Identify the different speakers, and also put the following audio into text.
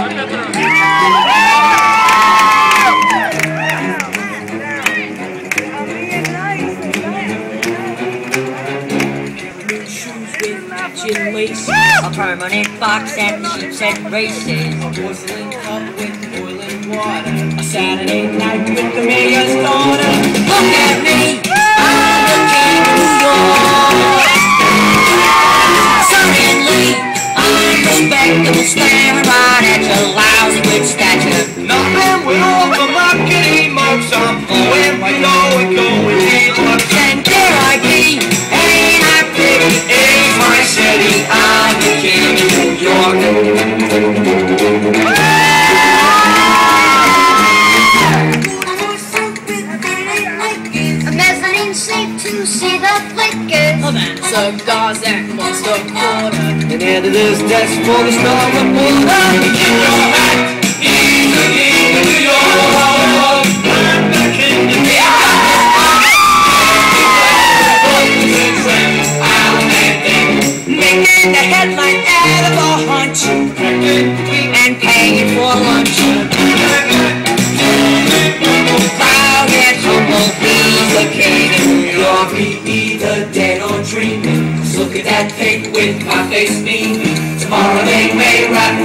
Speaker 1: Shoes with matching lace, a permanent box at the Sheepshead races, a porcelain cup with boiling water, a Saturday night with the mayor's
Speaker 2: Nothing all the muckety mucks. I'm going like going, going, going.
Speaker 1: And there I be, ain't I pretty? Is my city, I'm the king of New York.
Speaker 3: A mezzanine seat to see the flickers.
Speaker 1: Cigars at Monster Quarter.
Speaker 2: And into this desk for the star reporter. In your hat,
Speaker 1: Making the headline out of a hunch and paying for lunch. Proud and humble, he's the king of New York.
Speaker 2: Be either dead or dreaming. Look at that pig with my face beaming. Tomorrow they may rap